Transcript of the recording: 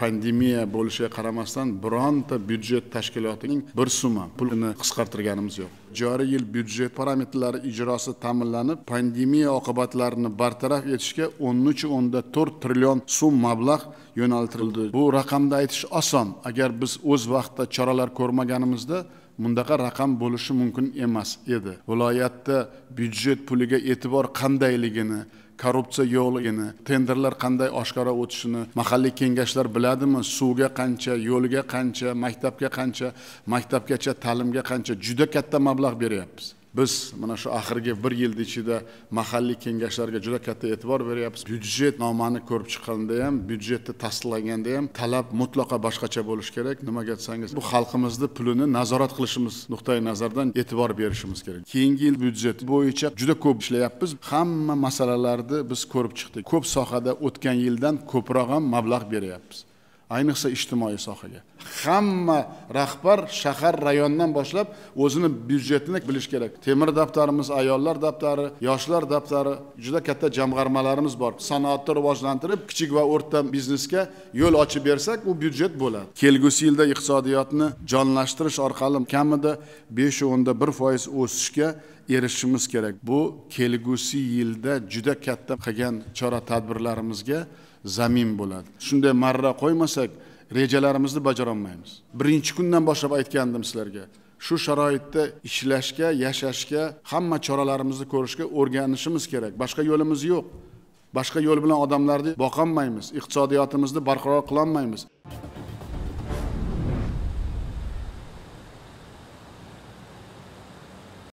pandemiya bo'lishiga qaramasdan bironta byudjet tashkilotining bir summa pulini qisqartirganimiz yo'q. Joriy yil byudjet parametrlari ijrosi ta'minlanib pandemiya oqibatlarini bartaraf etishga o'n uch o'nda to'rt trillion so'm mablag' yo'naltirildi. Bu raqamda aytish oson agar biz o'z vaqtida choralar ko'rmaganimizda bundaqa raqam bo'lishi mumkin emas edi. Viloyatda byudjet puliga e'tibor qandayligini korrupsiya yo'qligini tenderlar qanday oshkora o'tishini mahalliy kengashlar biladimi suvga qancha yo'lga qancha maktabga qancha maktabgacha ta'limga qancha juda katta mablag' beryapmiz. Biz mana shu oxirgi bir yilni ichida mahalliy kengashlarga juda katta e'tibor beryapmiz. Byudjet nomani ko'rib chiqqanda ham byudjetni tasdiqlaganda ham talab mutlaqo boshqacha bo'lishi kerak. Nimaga desangiz bu xalqimizni pulini nazorat qilishimiz nuqtai nazardan e'tibor berishimiz kerak. Keyingi yil byudjet bo'yicha juda ko'p ishlayapmiz. Hamma masalalarni biz ko'rib chiqdik. Ko'p sohada o'tgan yildan ko'proq ham mablag' beryapmiz. Ayniqsa ijtimoiy sohaga. Hamma rahbar shahar rayondan boshlab o'zini byudjetini bilishi kerak. Temir daftarimiz ayollar daftari yoshlar daftari juda katta jamg'armalarimiz bor. Sanoatni rivojlantirib kichik va o'rta biznesga yo'l ochib bersak u byudjet bo'ladi. Kelgusi yilda iqtisodiyotni jonlashtirish orqali kamida besh o'nda bir foiz o'sishga erishishimiz kerak. Bu kelgusi yilda juda katta qilgan chora tadbirlarimizga zamin bo'ladi. Shunday marra qo'ymasak rejalarimizni bajarolmaymiz. Birinchi kundan boshlab aytgandim sizlarga shu sharoitda ishlashga yashashga hamma choralarimizni ko'rishga o'rganishimiz kerak. Boshqa yo'limiz yo'q. Boshqa yo'l bilan odamlarni boqolmaymiz. Iqtisodiyotimizni barqaror qilolmaymiz.